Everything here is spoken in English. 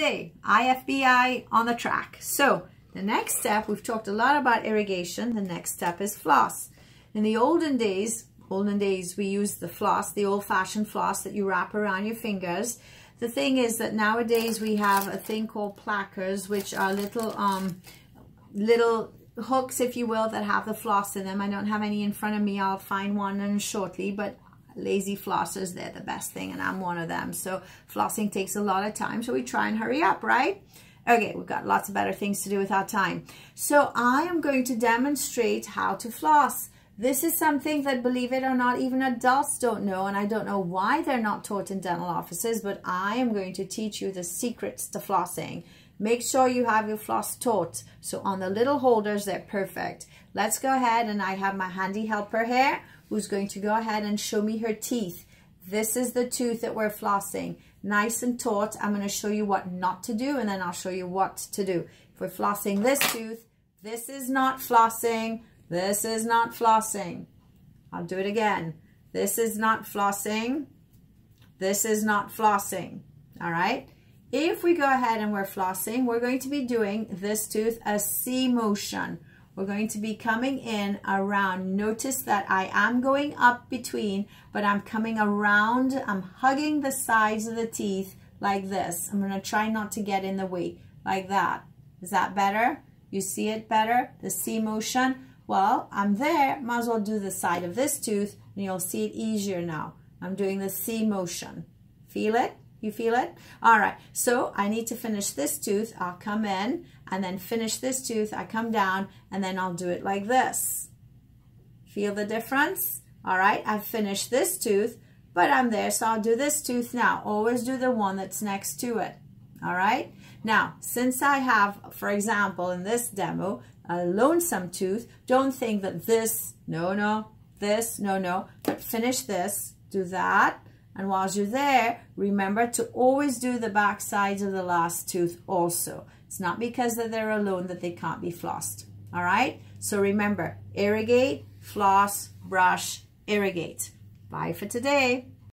Today, IFBI on the track. So the next step, we've talked a lot about irrigation. The next step is floss. In the olden days, olden days, we used the floss, the old-fashioned floss that you wrap around your fingers. The thing is that nowadays we have a thing called plackers, which are little, um, little hooks, if you will, that have the floss in them. I don't have any in front of me. I'll find one shortly, but lazy flossers, they're the best thing, and I'm one of them. So flossing takes a lot of time, so we try and hurry up, right? Okay, we've got lots of better things to do with our time. So I am going to demonstrate how to floss. This is something that, believe it or not, even adults don't know, and I don't know why they're not taut in dental offices, but I am going to teach you the secrets to flossing. Make sure you have your floss taught. So on the little holders, they're perfect. Let's go ahead, and I have my handy helper here who's going to go ahead and show me her teeth. This is the tooth that we're flossing. Nice and taut. I'm going to show you what not to do and then I'll show you what to do. If we're flossing this tooth, this is not flossing. This is not flossing. I'll do it again. This is not flossing. This is not flossing. All right. If we go ahead and we're flossing, we're going to be doing this tooth a C motion. We're going to be coming in around. Notice that I am going up between, but I'm coming around. I'm hugging the sides of the teeth like this. I'm going to try not to get in the way like that. Is that better? You see it better? The C motion? Well, I'm there. Might as well do the side of this tooth and you'll see it easier now. I'm doing the C motion. Feel it? You feel it? All right, so I need to finish this tooth. I'll come in and then finish this tooth. I come down and then I'll do it like this. Feel the difference? All right, I've finished this tooth, but I'm there, so I'll do this tooth now. Always do the one that's next to it. All right, now, since I have, for example, in this demo, a lonesome tooth, don't think that this, no, no, this, no, no, finish this, do that, and whilst you're there, remember to always do the back sides of the last tooth also. It's not because that they're alone that they can't be flossed. All right? So remember, irrigate, floss, brush, irrigate. Bye for today.